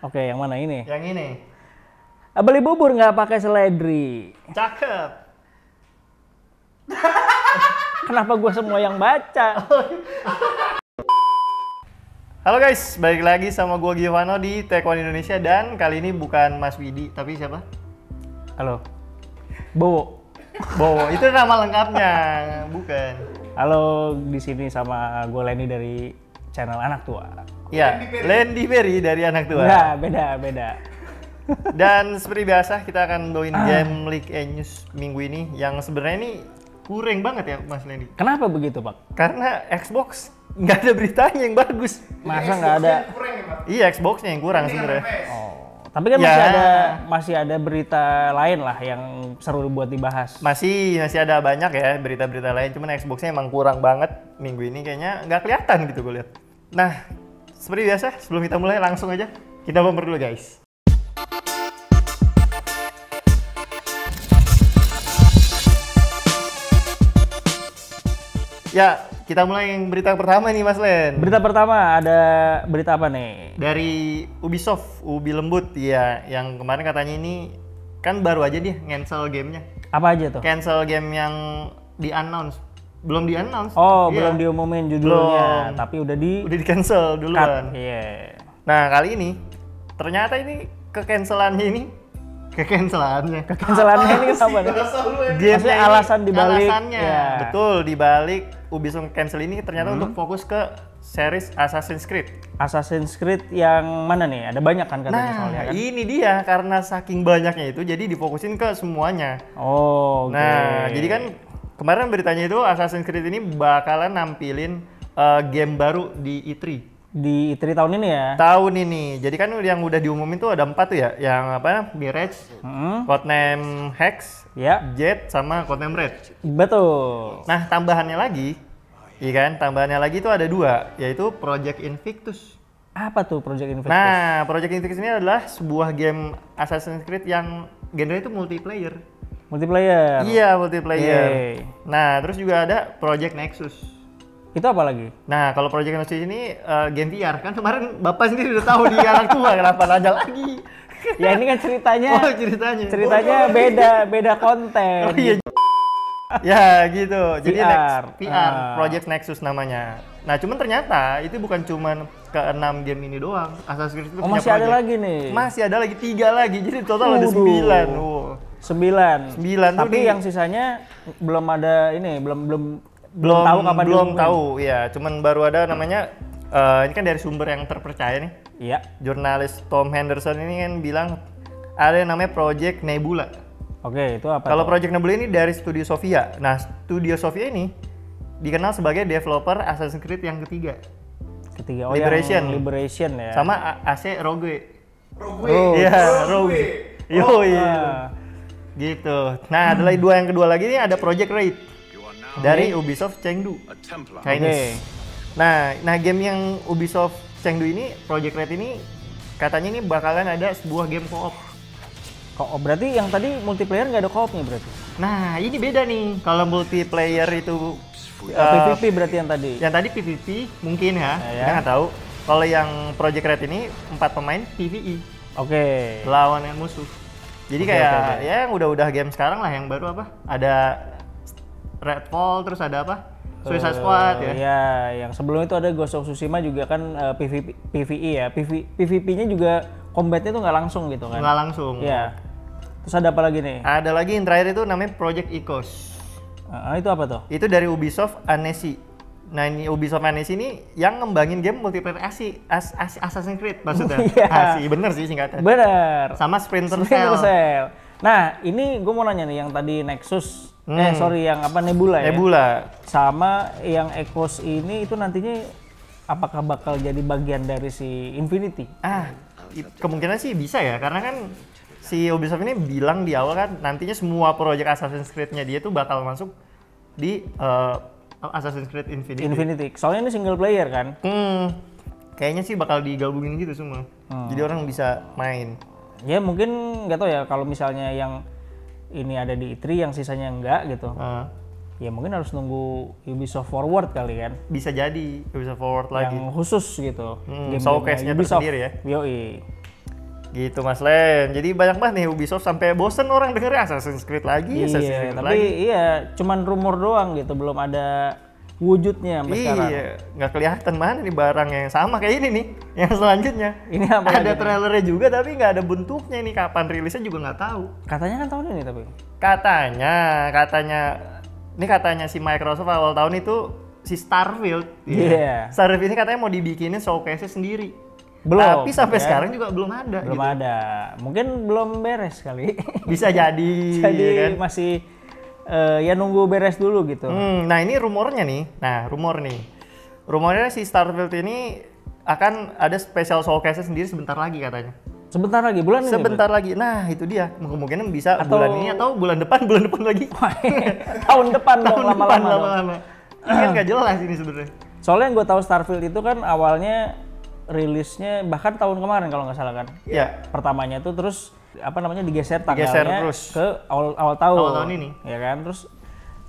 Oke, yang mana ini? Yang ini. Ah, Beli bubur nggak pakai seledri. Cakep. Kenapa gua semua yang baca? Halo guys, balik lagi sama gua Giovanno di Taekwondo Indonesia dan kali ini bukan Mas Widi, tapi siapa? Halo. Bowo. Bowo, itu nama lengkapnya, bukan. Halo, di sini sama gue Lenny dari channel Anak Tua. Iya, Landy Berry dari anak tua. Enggak, beda, beda. Dan seperti biasa kita akan bawain game League E News minggu ini yang sebenarnya ini kurang banget ya Mas Landy. Kenapa begitu, Pak? Karena Xbox nggak ada beritanya yang bagus. Masa nggak ada? Iya, Xboxnya yang kurang sebenarnya. Oh, tapi kan Ya. masih ada masih ada berita lain lah yang seru buat dibahas. Masih masih ada banyak ya berita-berita lain, cuman Xboxnya emang kurang banget minggu ini kayaknya nggak kelihatan gitu gue lihat. Nah, seperti biasa sebelum kita mulai langsung aja kita bumper dulu guys. Ya, kita mulai yang berita pertama nih Mas Len. Berita pertama ada berita apa nih? Dari Ubisoft, Ubi Lembut ya, yang kemarin katanya ini kan baru aja dia cancel gamenya. Apa aja tuh? Cancel game yang di announce, belum di announce. Oh, Iya. belum diumumin judulnya, Belum. tapi udah di udah di cancel duluan. Iya. Nah kali ini ternyata ini ke cancelannya ini ke cancelannya. Cancelannya ini kenapa nih? Maksudnya alasan dibalik, alasannya ya. betul dibalik Ubisoft cancel ini ternyata Hmm. untuk fokus ke series Assassin's Creed. Assassin's Creed yang mana nih? Ada banyak kan katanya Nah soalnya kan? ini dia karena saking banyaknya itu jadi difokusin ke semuanya. Oh, oke. Nah, jadi kan kemarin beritanya itu Assassin's Creed ini bakalan nampilin uh, game baru di E3 di E3 tahun ini ya. tahun ini. Jadi kan yang udah diumumin tuh ada empat tuh ya, yang apa? Mirage, Hmm, Codename Hex, ya, Jet, sama Codename Red. betul. Nah, tambahannya lagi, iya kan? Tambahannya lagi itu ada dua, yaitu Project Invictus. Apa tuh Project Invictus? Nah, Project Invictus ini adalah sebuah game Assassin's Creed yang genre itu multiplayer. Multiplayer. Iya, multiplayer. Yeay. Nah, terus juga ada Project Nexus. Itu apa lagi? Nah, kalau Project Nexus ini eh, game VR kan kemarin Bapak sendiri udah tahu di anak tua kenapa nanya lagi. ya ini kan ceritanya Oh, ceritanya. ceritanya beda beda konten. Oh iya. ya gitu. Jadi VR. Nex- VR Ah. Project Nexus namanya. Nah, cuman ternyata itu bukan cuman ke enam game ini doang. Assassin's Creed itu Oh punya masih ada lagi nih. Masih ada lagi tiga lagi. Jadi total ada Waduh. sembilan. Sembilan. Sembilan tuh Tapi di- yang sisanya belum ada ini belum belum Belum tahu kapan belum diumumin. tahu ya. Cuman baru ada namanya eh, ini kan dari sumber yang terpercaya nih. Iya. Jurnalis Tom Henderson ini kan bilang ada yang namanya Project Nebula. Oke itu apa? Kalau? Project Nebula ini dari Studio Sofia. Nah, Studio Sofia ini dikenal sebagai developer Assassin's Creed yang ketiga. ketiga oh Liberation. yang Liberation ya. Sama AC Rogue. Oh, Iya, Rogue. Yo, ah. Gitu. Nah, ada lagi dua yang kedua lagi nih ada Project Raid dari Ubisoft Chengdu. Oke. Chinese. Nah, nah game yang Ubisoft Chengdu ini, Project Red ini katanya ini bakalan ada sebuah game co-op. Kok oh, berarti yang tadi multiplayer nggak ada co-opnya berarti? Nah, ini beda nih. Kalau multiplayer itu Eh, uh, PVP berarti yang tadi. yang tadi PVP mungkin ya, Ya, ya. kita nggak tahu. Kalau yang Project Red ini empat pemain PVE Oke. lawan yang musuh. Jadi Oke, kayak oke, oke. ya yang udah-udah game sekarang lah yang baru apa? Ada Redfall terus ada apa? Suicide Eh, Squad ya. Ya, yang sebelum itu ada Ghost of Tsushima juga kan eh, PVP, PVE ya. PV, PVP-nya juga combatnya tuh nggak langsung gitu kan? Nggak langsung. Iya. Terus ada apa lagi nih? Ada lagi yang terakhir itu namanya Project Ecos. Ah, itu apa tuh? Itu dari Ubisoft Annecy. Nah ini Ubisoft Annecy ini yang ngembangin game multiplayer asi, as, as- Assassin's Creed maksudnya. Iya. Asi, bener sih singkatnya. Bener. Sama Splinter Splinter Cell. Cell. Nah, ini gue mau nanya nih yang tadi Nexus, eh Hmm. sorry yang apa Nebula ya? Nebula. Sama yang Echoes ini itu nantinya apakah bakal jadi bagian dari si Infinity? Ah, kemungkinan sih bisa ya, karena kan si Ubisoft ini bilang di awal kan nantinya semua project Assassin's Creed-nya dia tuh bakal masuk di eh, Assassin's Creed Infinity. Infinity. Soalnya ini single player kan? Hmm, kayaknya sih bakal digabungin gitu semua. Hmm. Jadi orang bisa main. Ya mungkin nggak tahu ya kalau misalnya yang ini ada di E3 yang sisanya enggak gitu. Ah, Ya mungkin harus nunggu Ubisoft Forward kali kan. bisa jadi Ubisoft Forward lagi. Yang khusus gitu. Hmm, showcase-nya tersendiri ya. Yoi. Gitu Mas Len. Jadi banyak banget nih Ubisoft sampai bosen orang dengernya Assassin's Creed lagi, Assassin's Iya, Creed tapi lagi. iya cuman rumor doang gitu, belum ada wujudnya sampai sekarang. Iya, nggak kelihatan mana nih barang yang sama kayak ini nih, yang selanjutnya. Ini apa Ada trailernya juga tapi nggak ada bentuknya ini kapan rilisnya juga nggak tahu. Katanya kan tahun ini tapi. Katanya, katanya, ini katanya si Microsoft awal tahun itu si Starfield. Iya. Starfield ini katanya mau dibikinin showcase sendiri. Belum, Tapi sampai ya. sekarang juga belum ada. Belum gitu. ada. Mungkin belum beres kali. Bisa jadi. Jadi ya kan? masih eh, ya nunggu beres dulu gitu. Hmm, nah ini rumornya nih. Nah, rumor nih. Rumornya si Starfield ini akan ada special showcase sendiri sebentar lagi katanya. Sebentar lagi bulan ini. Sebentar lagi. Nah, itu dia. Kemungkinan bisa Atau- bulan ini atau bulan depan, bulan depan lagi. Bro? tahun depan dong Tahun depan lama-lama. Ini kan nggak jelas ini sebenarnya. Soalnya yang gue tahu Starfield itu kan awalnya rilisnya bahkan tahun kemarin kalau nggak salah kan. Ya, Pertamanya tuh terus apa namanya digeser tanggalnya Digeser terus. ke awal awal tahun. Awal tahun ini. Ya kan? Terus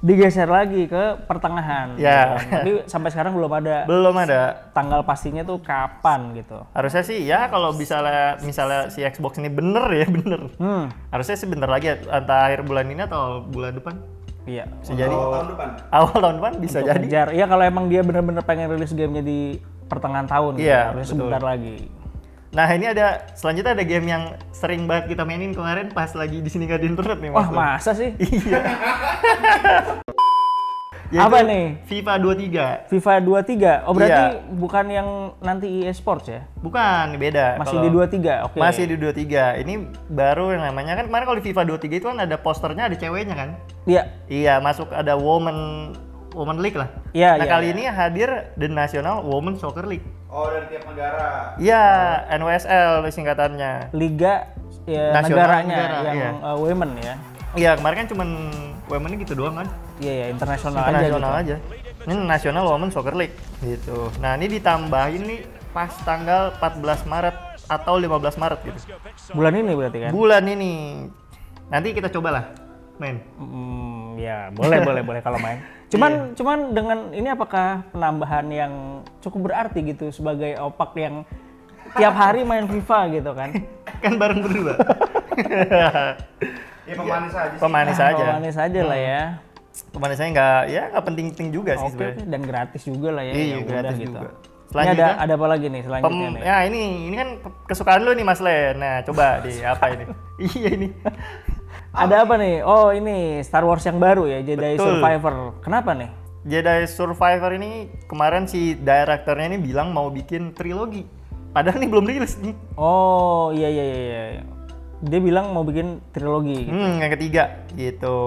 digeser lagi ke pertengahan. Ya. kan. Tapi sampai sekarang belum ada belum ada. tanggal pastinya tuh kapan gitu. Harusnya sih ya kalau misalnya misalnya si Xbox ini bener ya bener. Hmm. Harusnya sih bentar lagi entah akhir bulan ini atau bulan depan. Iya. Bisa jadi. tahun depan. Awal tahun depan bisa Untuk jadi. Iya kalau emang dia bener-bener pengen rilis gamenya di pertengahan tahun gitu. Iya, Harusnya betul. sebentar lagi. Nah ini ada selanjutnya ada game yang sering banget kita mainin kemarin pas lagi di sini nggak di internet nih Wah Mas. masa sih? Iya. Apa Yaitu nih? FIFA 23. FIFA 23. Oh berarti Iya. bukan yang nanti EA Sports ya? Bukan, beda. Masih Kalau- di 23. Oke. Masih di 23. Ini baru yang namanya kan kemarin kalau di FIFA 23 itu kan ada posternya ada ceweknya kan? Iya. Iya, masuk ada Woman Woman League lah. Iya, nah, iya, kali iya. ini hadir The National Women Soccer League. Oh dari tiap negara. Iya, NWSL singkatannya. Liga ya, Nasional negaranya negara, yang iya. uh, women ya. Iya, kemarin kan cuman women gitu doang kan? Iya ya internasional, Internasional aja. gitu. aja. Ini National Women Soccer League gitu. Nah, ini ditambahin nih pas tanggal 14 Maret atau 15 Maret gitu. Bulan ini berarti kan? Bulan ini. Nanti kita cobalah main. Hmm, ya boleh boleh boleh kalau main. Cuman cuman dengan ini apakah penambahan yang cukup berarti gitu sebagai opak yang tiap hari main FIFA gitu kan? kan bareng berdua. Ya pemanis aja sih. Pemanis Ah, aja. Manis aja lah ya. Pemanisnya nggak ya nggak penting-penting juga sih Oke sebenarnya. oke, dan gratis juga lah ya. Iya, ya gratis gitu. juga. Ini Selanjutnya? ada ada apa lagi nih selanjutnya Pem- nih? ya ini ini kan kesukaan lu nih Mas Len. Nah, coba di apa ini? iya ini. Ada apa nih? Oh ini Star Wars yang baru ya, Jedi Betul. Survivor. Kenapa nih? Jedi Survivor ini kemarin si direkturnya ini bilang mau bikin trilogi. Padahal ini belum rilis nih. Oh iya iya iya. iya. Dia bilang mau bikin trilogi. gitu. Hmm, yang ketiga gitu.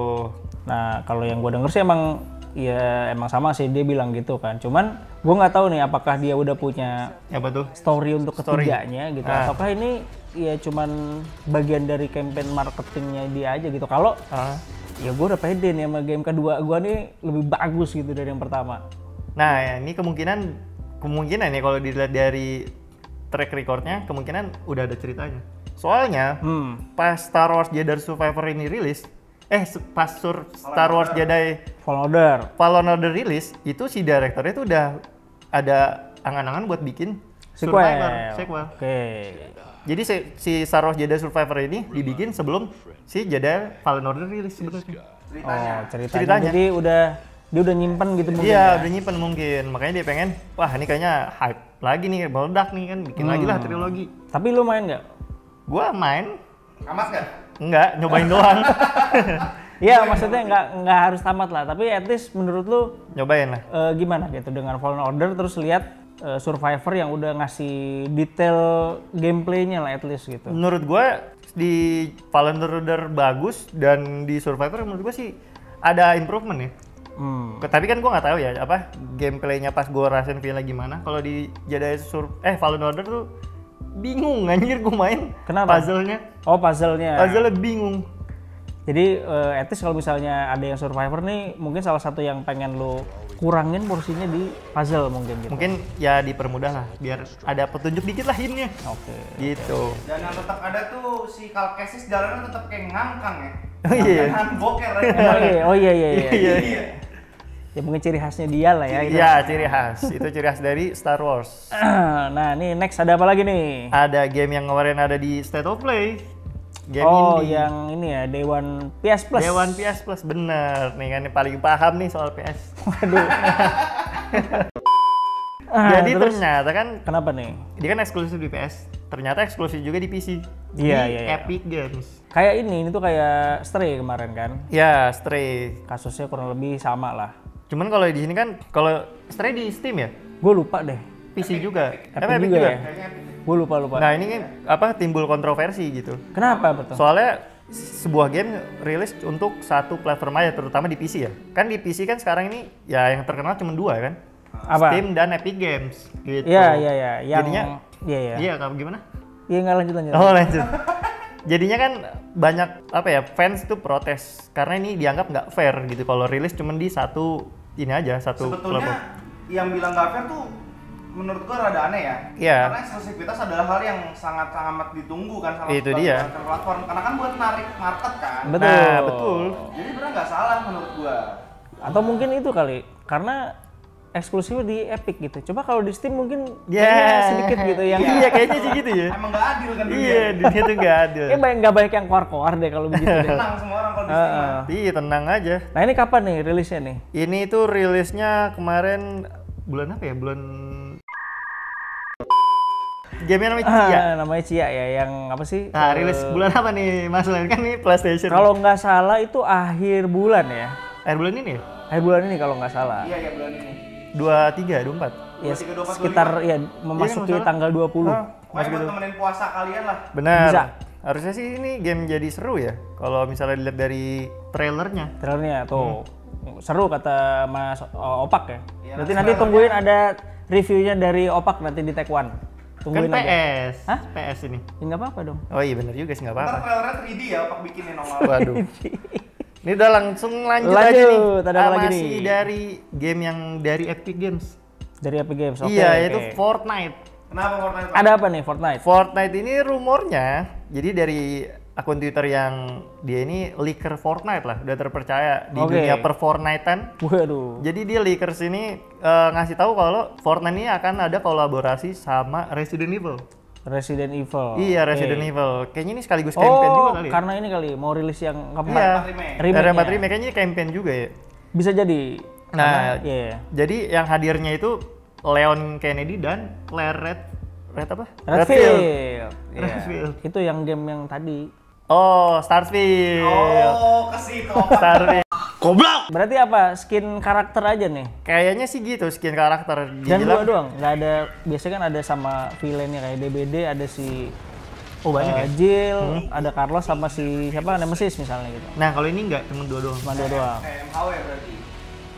Nah kalau yang gue denger sih emang ya emang sama sih dia bilang gitu kan. Cuman gue nggak tahu nih apakah dia udah punya Apa tuh? story untuk Story. ketiganya gitu. Ah. Ataukah ini ya cuman bagian dari campaign marketingnya dia aja gitu. Kalau Ah. ya gue udah pede nih sama game kedua gue nih lebih bagus gitu dari yang pertama. Nah, ya, ini kemungkinan kemungkinan ya kalau dilihat dari track recordnya kemungkinan udah ada ceritanya. Soalnya Hmm. pas Star Wars Jedi Survivor ini rilis, eh pas Sur- Star Wars Jedi Fallen Order. Fallen Order rilis, itu si direkturnya itu udah ada angan-angan buat bikin Sequel. Survivor, sequel. Oke. Jadi si, si Star Wars Jedi Survivor ini dibikin sebelum si Jedi Fallen Order rilis sebenarnya. Oh, ceritanya. Ceritanya. Jadi udah dia udah nyimpen gitu mungkin. Iya, ya? udah nyimpen mungkin. Makanya dia pengen, wah ini kayaknya hype lagi nih, meledak nih kan, bikin lagi Hmm. lah trilogi. Tapi lu main nggak? Gua main, Amas kan? enggak, nyobain doang. Iya, maksudnya nggak nggak harus tamat lah. Tapi at least menurut lu nyobain lah. eh, gimana gitu dengan Fallen Order terus lihat eh, Survivor yang udah ngasih detail gameplaynya lah at least gitu. Menurut gua di Fallen Order bagus dan di Survivor menurut gua sih ada improvement ya. Hmm. Tapi kan gua nggak tahu ya apa gameplaynya pas gua rasain feel gimana. Kalau di Jedi Sur eh Fallen Order tuh bingung anjir gua main. Kenapa? Puzzle-nya. Oh puzzle-nya. Puzzle-nya bingung. Jadi eh, at least kalau misalnya ada yang Survivor nih mungkin salah satu yang pengen lu kurangin porsinya di puzzle mungkin gitu. Mungkin ya dipermudah lah biar ada petunjuk dikit lah hintnya. Oke. Gitu. Dan yang tetap ada tuh si Kalkesis jalannya tetap kayak ngangkang ya. Oh, iya. Ngangkang boker Emang iya, oh iya iya iya. Iya. Iya. Ya mungkin ciri khasnya dia lah ya. itu. Iya, ciri khas. Itu ciri khas dari Star Wars. nah, ini next ada apa lagi nih? Ada game yang kemarin ada di State of Play. Game oh, indie. yang ini ya, Dewan PS Plus. Dewan PS Plus bener nih kan yang paling paham nih soal PS. Waduh. Ah, Jadi terus ternyata kan kenapa nih? dia kan eksklusif di PS. Ternyata eksklusif juga di PC. Iya, di iya, iya. Epic Games. Kayak ini, ini tuh kayak Stray kemarin kan. Ya, Stray. Kasusnya kurang lebih sama lah. Cuman kalau di sini kan kalau Stray di Steam ya, Gue lupa deh. PC juga. Epic, Apa, Epic juga, ya? Gue lupa lupa. Nah, ini kan apa timbul kontroversi gitu. Kenapa betul? Soalnya sebuah game rilis untuk satu platform aja, terutama di PC ya. Kan di PC kan sekarang ini ya yang terkenal cuma dua kan, Apa? Steam dan Epic Games. Gitu. Iya iya iya. Yang Jadinya, iya iya. iya kamu gimana? Iya nggak lanjut lanjut. Oh lanjut. Jadinya kan banyak apa ya fans tuh protes karena ini dianggap nggak fair gitu kalau rilis cuma di satu ini aja satu sebetulnya platform. yang bilang nggak fair tuh menurut gua rada aneh ya. Iya. Karena eksklusivitas adalah hal yang sangat amat ditunggu kan sama Itu platform- dia. platform. Karena kan buat narik market kan. Betul. Nah, betul. Jadi sebenarnya nggak salah menurut gua. Atau mungkin itu kali karena eksklusif di Epic gitu. Coba kalau di Steam mungkin Ya. kayaknya sedikit gitu yang Iya kayaknya sih gitu ya. Emang nggak adil kan dunia. Iya dunia tuh nggak adil. Kayak banyak nggak banyak yang keluar-keluar deh kalau begitu deh. Tenang semua orang kalau di. Steam. mah. Iya tenang aja. Nah ini kapan nih rilisnya nih? Ini tuh rilisnya kemarin bulan apa ya? Bulan Game namanya Cia. Ah, namanya Cia ya, yang apa sih? Nah, rilis bulan apa nih Mas Len? Kan nih PlayStation. Kalau nggak salah itu akhir bulan ya. akhir bulan ini ya? Akhir bulan ini kalau nggak salah. Iya iya bulan ini. 23, 24. Ya 23, 24, sekitar ya memasuki masalah. tanggal 20. Ah, Pokoknya masuk buat gitu. temenin puasa kalian lah. Benar. Bisa. Harusnya sih ini game jadi seru ya. Kalau misalnya dilihat dari trailernya. Trailernya tuh seru kata Mas Opak ya. Iya, Berarti Mas nanti trailernya- tungguin ada reviewnya dari Opak nanti di Tech One. Kan Tungguin aja. PS. Hah? PS ini. Ya nggak apa-apa dong. Oh iya bener juga sih nggak Ntar apa-apa. trailernya 3D ya, Pak bikinin nongol. Waduh. Ini udah langsung lanjut, Lanjut, aja nih. ada Ah, lagi masih nih? dari game yang dari Epic Games. Dari Epic Games. Oke. iya, oke. itu Fortnite. Kenapa Fortnite? Pak? Ada apa nih Fortnite? Fortnite ini rumornya, jadi dari akun Twitter yang dia ini leaker Fortnite lah, udah terpercaya di Oke. dunia per Fortnitean. Waduh. Jadi dia leakers ini eh, ngasih tahu kalau Fortnite ini akan ada kolaborasi sama Resident Evil. Resident Evil. Iya. Resident Evil. Kayaknya ini sekaligus campaign Oh, juga kali. ya. karena ini kali mau rilis yang keempat. Iya. remake. Remake-nya. R4 remake kayaknya ini campaign juga ya. Bisa jadi. Nah, Karena- iya. Jadi yang hadirnya itu Leon Kennedy dan Claire Red Red apa? Redfield. Iya. Redfield. Itu yang game yang tadi. Oh, Starfield. Oh, ke situ. Starfield. Berarti apa? Skin karakter aja nih. Kayaknya sih gitu skin karakter. Dan dua doang, nggak ada. Biasanya kan ada sama villainnya kayak DBD, ada si Oh banyak eh, ya? Jill, ada Carlos sama si siapa Nemesis misalnya gitu. Nah kalau ini nggak cuma dua doang. Cuma dua doang. Kayak MHW berarti.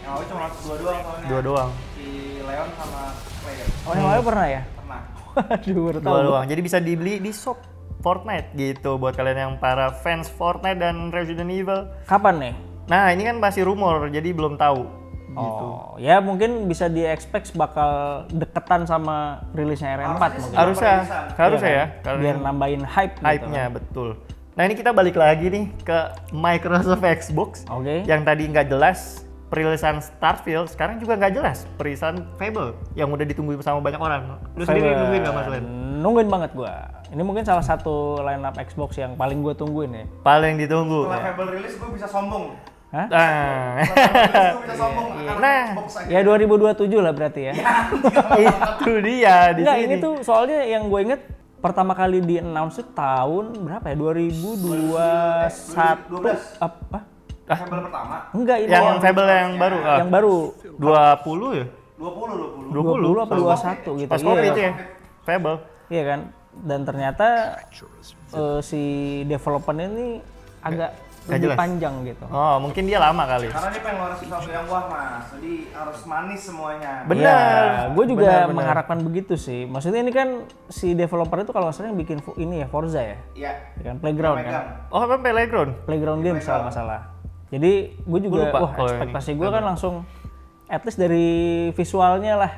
MHW cuma dua doang soalnya. Dua doang. Si Leon sama Claire. Oh lain pernah ya? Pernah. Waduh, baru tahu. Dua doang. Jadi bisa dibeli di shop Fortnite gitu buat kalian yang para fans Fortnite dan Resident Evil. Kapan nih? Nah ini kan masih rumor jadi belum tahu. Gitu. Oh, ya mungkin bisa di expect bakal deketan sama rilisnya R4 Harusnya mungkin. Harusnya, harusnya Iya ya. kan? Karena Biar nambahin hype gitu. hype-nya betul. Nah ini kita balik lagi nih ke Microsoft Xbox. Oke. Yang tadi nggak jelas perilisan Starfield, sekarang juga nggak jelas perilisan Fable yang udah ditunggu sama banyak orang. Lu sendiri nungguin nggak Mas Len? Nungguin banget gua. Ini mungkin salah satu lineup Xbox yang paling gua tungguin ya. Paling ditunggu. Setelah Fable rilis gue bisa sombong. Hah? Nah, Setelah Fable rilis gue bisa sombong. Karena Nah. Ya 2027 lah berarti ya. itu dia di Enggak, sini. ini tuh soalnya yang gue inget pertama kali di announce tuh tahun berapa ya? 2021 12. apa? Fable pertama. Enggak ini yang yang, Fable yang baru ah, yang baru 20 ya? 20 20. 20 apa Pas 21 gitu. Pas Iya. Covid ya. Fable. Iya kan? Dan ternyata eh, si developer ini agak Nggak lebih jelas. panjang gitu. Oh, mungkin dia lama kali. Karena dia pengen ngeluarin sesuatu yang wah mas. Jadi harus manis semuanya. Benar. gue juga Benar, benar. mengharapkan begitu sih. Maksudnya ini kan si developer itu kalau yang bikin ini ya Forza ya, Iya. Ya kan playground kan. Megang. Oh, apa Playground? playground game kalau nggak salah. Jadi gue juga, lupa wah kalau ekspektasi gue kan langsung, at least dari visualnya lah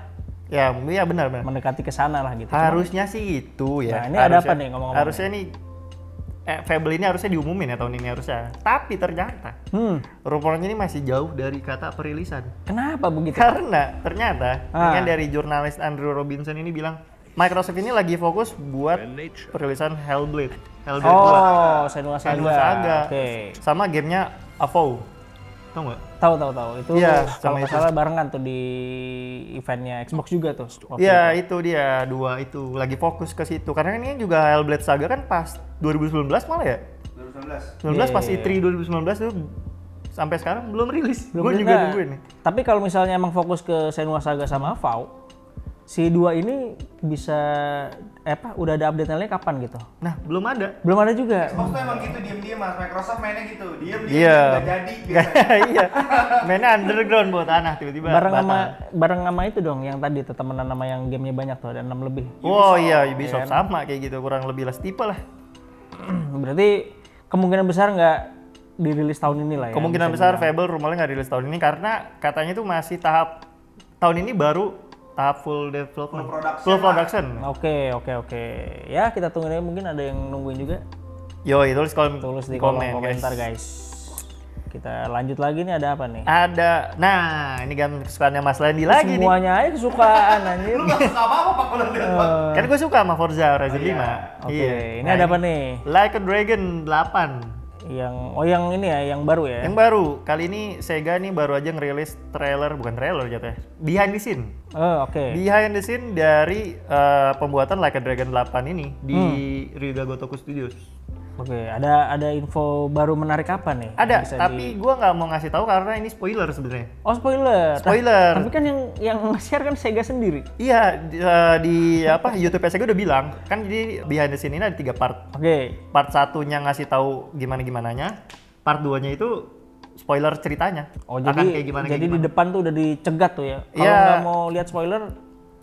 Ya, iya benar benar. mendekati ke sana lah gitu. Cuma- Harusnya sih itu ya. Nah, ini ada Harusnya- apa nih ngomong-ngomong Harusnya nih eh, Fable ini harusnya diumumin ya tahun ini harusnya. Tapi ternyata Hmm, rumornya ini masih jauh dari kata perilisan. kenapa begitu? Karena ternyata Ah. ini kan dari jurnalis Andrew Robinson ini bilang Microsoft ini lagi fokus buat perilisan Hellblade. Hellblade 2. Oh, Senua Saga. Senua Saga. Oke. Sama gamenya Avo. Tau nggak? Tahu tahu tahu. Itu Iya, kalau sama nggak salah barengan tuh di eventnya Xbox juga tuh. Iya itu. itu dia dua itu lagi fokus ke situ karena kan ini juga Hellblade Saga kan pas 2019 malah ya 2019. 19 Iya, pas iya, E3 2019 tuh sampai sekarang belum rilis Belum gue juga nah, nungguin nih Tapi kalau misalnya emang fokus ke Senua Saga sama VAU, si dua ini bisa eh, apa udah ada update nya kapan gitu? nah belum ada Belum ada juga. Xbox tuh emang gitu diem-diem mas. Microsoft mainnya gitu. Diem-diem Iya. nggak jadi. biasanya. iya mainnya underground buat tanah tiba-tiba bareng batal. sama bareng sama itu dong yang tadi tuh temenan nama yang gamenya banyak tuh ada enam lebih. Oh iya Ubisoft sama kayak gitu kurang lebih lah tipe lah Berarti kemungkinan besar nggak dirilis tahun ini lah ya. kemungkinan besar Fable rumornya nggak rilis tahun ini karena katanya tuh masih tahap tahun ini baru tahap full development Full production full production Oke oke oke. Ya kita tungguin aja mungkin ada yang nungguin juga. yo tulis kolom Tulis di kolom komen, komentar guys. Kita lanjut lagi nih ada apa nih? ada nah ini game kesukaannya Mas Lendi lagi nih Semuanya aja kesukaan anjir. Lu nggak suka apa-apa pak kalau lihat Pak. kan gue suka sama Forza Horizon 5 Oke, iya ini Nah, ada apa nih? Like a Dragon 8 Yang oh yang ini ya, yang baru ya. Yang baru, kali ini Sega nih baru aja ngerilis trailer, bukan trailer jatuhnya, behind the scene. Oh, oke. Behind the scene dari eh, pembuatan Like a Dragon 8 ini di Hmm. Ryuga Gotoku Studios. Oke, ada ada info baru menarik apa nih? Ada, tapi di- gua nggak mau ngasih tahu karena ini spoiler sebenarnya. Oh, spoiler. Spoiler. Tapi kan yang yang share kan Sega sendiri. Iya, di, eh, di apa YouTube Sega udah bilang, kan jadi behind the scene ini ada tiga part. Oke. Part satunya ngasih tahu gimana gimananya, part 2-nya itu spoiler ceritanya. Oh, Akan jadi kayak gimana jadi kayak di gimana. depan tuh udah dicegat tuh ya. Kalau Iya. nggak mau lihat spoiler,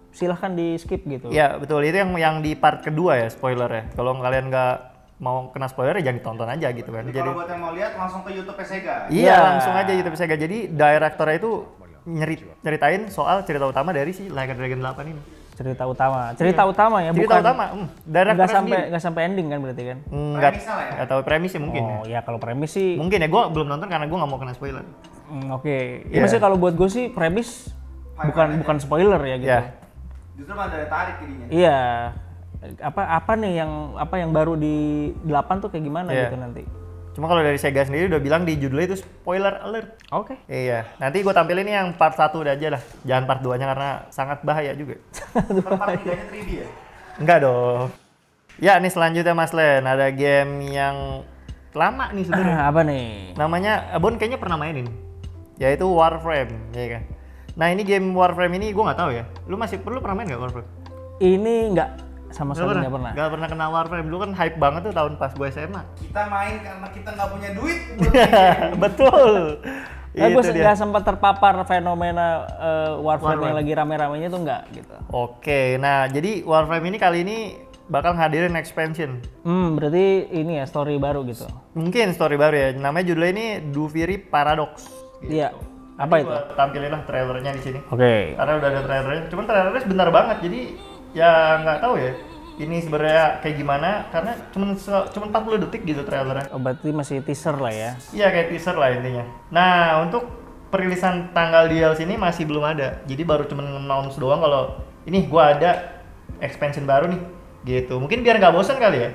silahkan di skip gitu. Iya betul itu yang yang di part kedua ya spoiler ya. Kalau kalian nggak mau kena spoiler ya jangan ditonton aja gitu kan. Jadi Jadi kalau buat yang mau lihat langsung ke YouTube Sega. iya Iya. langsung aja YouTube Sega. Jadi direktornya itu nyeri, nyeritain soal cerita utama dari si Like a Dragon 8 ini. Cerita utama. Cerita utama ya, cerita bukan utama, hmm, sampai sendiri. nggak sampai ending kan berarti kan? Enggak, lah ya? nggak tahu premisnya mungkin ya. Oh, ya kalau premis sih Mungkin ya, gue belum nonton karena gue nggak mau kena spoiler. Hmm, oke. Ya Iya. maksudnya kalau buat gue sih premis bukan bukan spoiler ya gitu. Ya, Justru malah daya tarik jadinya. Iya. Apa apa nih yang apa yang baru di 8 tuh kayak gimana Iya. gitu nanti? cuma kalau dari Sega sendiri udah bilang di judulnya itu spoiler alert. Oke. Iya, nanti gue tampilin yang part 1 udah aja lah. Jangan part 2-nya karena sangat bahaya juga. Tempat tiganya 3D ya. Enggak dong. Ya, nih selanjutnya Mas Len, ada game yang lama nih sebenarnya. apa nih? Namanya Abon kayaknya pernah mainin. Yaitu Warframe, ya kan. Nah, ini game Warframe ini gue nggak tahu ya. Lu masih perlu pernah main nggak Warframe? Ini enggak sama Nggak sekali nggak pernah. Nggak pernah kenal Warframe. Dulu kan hype banget tuh tahun pas gue SMA. Kita main karena kita nggak punya duit. main. Betul. Nah, gue Itu nggak sempat terpapar fenomena eh, Warframe Warframe. yang lagi rame-ramenya tuh enggak gitu. Oke, nah jadi Warframe ini kali ini bakal ngadirin expansion. Hmm, berarti ini ya story baru gitu. Mungkin story baru ya. Namanya judulnya ini Duviri Paradox. Iya. Apa itu? Gua tampilin lah trailernya di sini. Oke. Karena udah ada trailernya. Cuman trailernya sebentar banget. Jadi ya nggak tahu ya. Ini sebenarnya kayak gimana? Karena cuman se- cuman 40 detik gitu trailernya. Oh, berarti masih teaser lah ya. Iya kayak teaser lah intinya. Nah untuk perilisan tanggal DLC ini masih belum ada. Jadi baru cuman announce doang kalau ini gua ada expansion baru nih. Gitu. Mungkin biar nggak bosan kali ya.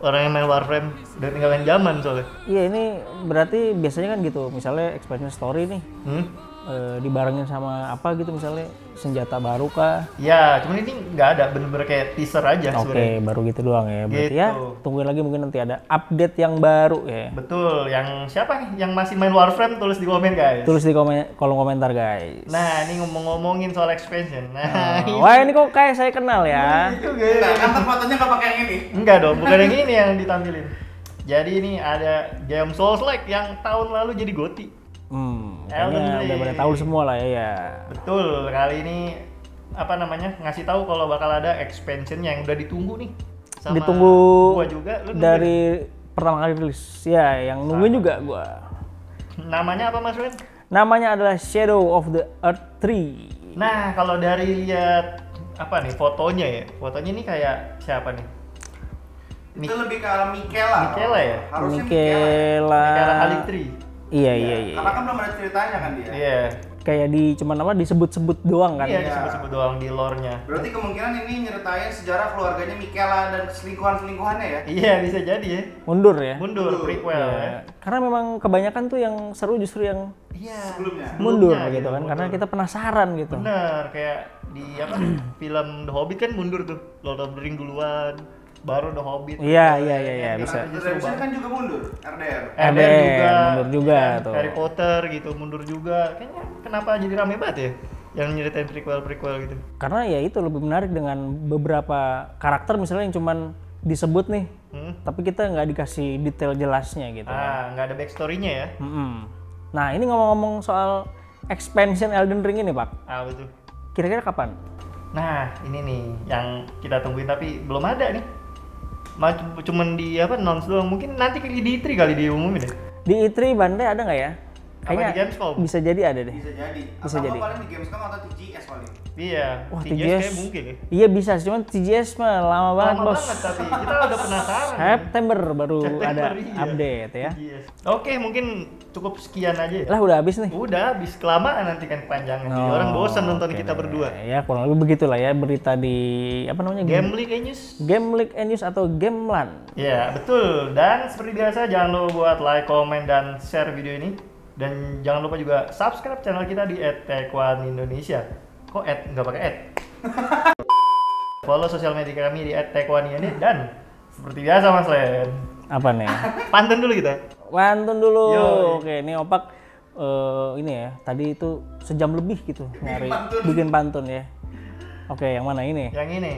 Orang yang main Warframe udah tinggalin zaman soalnya. Iya ini berarti biasanya kan gitu. Misalnya expansion story nih Hmm? Eh, dibarengin sama apa gitu misalnya senjata baru kah? Ya, cuman ini nggak ada, bener-bener kayak teaser aja Oke, sebenarnya. baru gitu doang ya. Berarti ya Gitu. tungguin lagi mungkin nanti ada update yang baru ya. Betul, yang siapa nih yang masih main Warframe tulis di komen guys. Tulis di komen, kolom komentar guys. Nah, ini ngomong-ngomongin soal expansion. Nah, Oh, Wah ini kok kayak saya kenal ya. itu Enggak, guys. kan fotonya nggak pakai yang ini. Enggak dong, bukan yang ini yang ditampilin. Jadi ini ada game Souls like yang tahun lalu jadi GOTY. Hmm, Elden udah Ring. pada tahu semua lah ya. ya. Betul, kali ini apa namanya ngasih tahu kalau bakal ada expansion yang udah ditunggu nih. Sama Ditunggu gua juga. Lu nungguin? Dari pertama kali rilis. Ya, yang nungguin juga gua. namanya apa Mas Win? Namanya adalah Shadow of the Earth 3. Nah, kalau dari lihat apa nih fotonya ya? Fotonya ini kayak siapa nih? Itu lebih ke arah Mikela. Mikela ya? Harusnya Mikela. Mikela Kalitri. Iya iya iya. Karena kan belum ada ceritanya kan dia. Iya. Kayak di cuman apa disebut-sebut doang kan. Iya, disebut-sebut doang di lore-nya. Berarti kemungkinan ini nyeritain sejarah keluarganya Mikela dan selingkuhan-selingkuhannya ya? Iya, bisa jadi ya. Mundur ya. Mundur prequel ya. Iya. Karena memang kebanyakan tuh yang seru justru yang Iya. Sebelumnya. mundur Sebelumnya gitu kan. mundur. Karena kita penasaran gitu. Bener, kayak di apa film The Hobbit kan mundur tuh. Lord of the Ring duluan, baru The Hobbit. Iya iya iya iya bisa. banget. kan juga mundur, RDR. RDR RDR juga, mundur juga kan? tuh. Harry Potter gitu mundur juga. Kayaknya kenapa jadi rame banget ya? Yang nyeritain prequel-prequel gitu. Karena ya itu lebih menarik dengan beberapa karakter misalnya yang cuman disebut nih, Hmm? tapi kita nggak dikasih detail jelasnya gitu. kan. Ah, nggak ada backstory-nya ya? Mm-mm. Nah ini ngomong-ngomong soal expansion Elden Ring ini pak, Ah, betul. kira-kira kapan? Nah, ini nih yang kita tungguin tapi belum ada nih. Ma- cuman di apa doang. Mungkin nanti di E3 kali diumumin deh. Di E3 Bandai ada nggak ya? Apa di Gamescom? bisa jadi ada deh. Bisa jadi. Bisa Atau jadi. paling di Gamescom atau TGS paling. Iya. Wah TGS TGS, kayak mungkin ya. iya bisa, sih, cuman TGS mah lama banget Lama bos. banget tapi kita udah penasaran. September baru September, ada iya. update ya. TGS. Oke, mungkin cukup sekian aja ya. Lah udah habis nih. Udah habis kelamaan nanti kan kepanjangan. Jadi Oh, orang bosan nonton oke kita berdua. Ya kurang lebih begitulah ya berita di apa namanya? Gambling kayak news. Game League News atau Gamelan. Ya, betul. Dan seperti biasa jangan lupa buat like, komen, dan share video ini. Dan jangan lupa juga subscribe channel kita di @tekwan Indonesia. Kok at nggak pakai at? Follow sosial media kami di @tekwaniani dan seperti biasa Mas Len. Apa nih? Pantun dulu kita. Pantun dulu. Yo. Oke, ini opak eh, ini ya. Tadi itu sejam lebih gitu nyari pantun. bikin pantun ya. Oke, yang mana ini? Yang ini.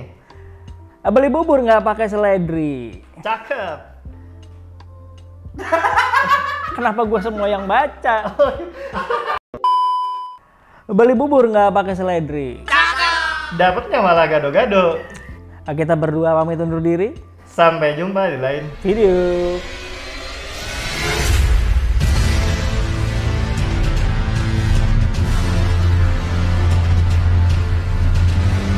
Beli bubur nggak pakai seledri. Cakep. Kenapa gue semua yang baca? Beli bubur nggak pakai seledri. Dapatnya malah gado-gado. Ah, Kita berdua pamit undur diri. Sampai jumpa di lain Video.